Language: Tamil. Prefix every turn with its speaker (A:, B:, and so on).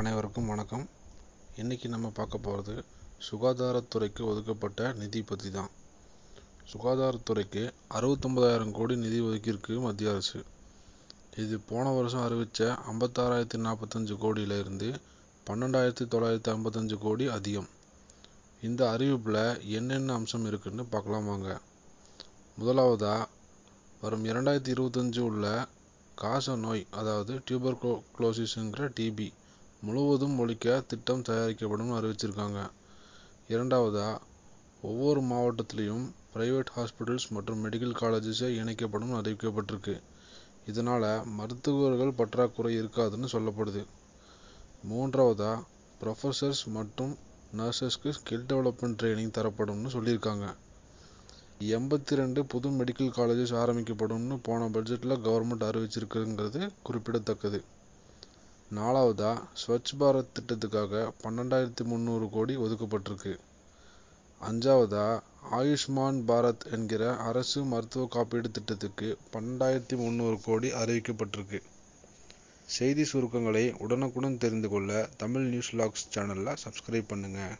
A: அனைவருக்கும் வணக்கம். இன்றைக்கி நம்ம பார்க்க போகிறது சுகாதாரத்துறைக்கு ஒதுக்கப்பட்ட நிதி பற்றி தான் சுகாதாரத்துறைக்கு அறுபத்தொம்பதாயிரம் கோடி நிதி ஒதுக்கியிருக்கு மத்திய அரசு. இது போன வருஷம் அறிவித்த ஐம்பத்தாறாயிரத்தி நாற்பத்தஞ்சு கோடியிலிருந்து பன்னெண்டாயிரத்தி தொள்ளாயிரத்தி ஐம்பத்தஞ்சு கோடி அதிகம். இந்த அறிவிப்பில் என்னென்ன அம்சம் இருக்குன்னு பார்க்கலாம் வாங்க. முதலாவதாக வரும் இரண்டாயிரத்தி இருபத்தஞ்சு உள்ள காச நோய் அதாவது டியூபர் குளோசிஸுங்கிற டிபி முழுவதும் ஒழிக்க திட்டம் தயாரிக்கப்படும் அறிவிச்சிருக்காங்க. இரண்டாவதாக ஒவ்வொரு மாவட்டத்திலையும் பிரைவேட் ஹாஸ்பிட்டல்ஸ் மற்றும் மெடிக்கல் காலேஜஸை இணைக்கப்படும் அறிவிக்கப்பட்டிருக்கு. இதனால் மருத்துவர்கள் பற்றாக்குறை இருக்காதுன்னு சொல்லப்படுது. மூன்றாவதாக ப்ரொஃபஸர்ஸ் மற்றும் நர்சஸ்க்கு ஸ்கில் டெவலப்மெண்ட் ட்ரைனிங் தரப்படும்னு சொல்லியிருக்காங்க எண்பத்தி ரெண்டு புது மெடிக்கல் காலேஜஸ் ஆரம்பிக்கப்படும்னு போன பட்ஜெட்டில் கவர்மெண்ட் அறிவிச்சிருக்குங்கிறது குறிப்பிடத்தக்கது. நாலாவதாக ஸ்வச் பாரத் திட்டத்துக்காக பன்னெண்டாயிரத்தி முந்நூறு கோடி ஒதுக்கப்பட்டிருக்கு. அஞ்சாவதாக ஆயுஷ்மான் பாரத் என்கிற அரசு மருத்துவ காப்பீடு திட்டத்துக்கு பன்னெண்டாயிரத்தி முந்நூறு கோடி அறிவிக்கப்பட்டிருக்கு. செய்தி சுருக்கங்களை உடனுக்குடன் தெரிந்து கொள்ள தமிழ் நியூஸ் லாக்ஸ் சேனலில் சப்ஸ்கிரைப் பண்ணுங்கள்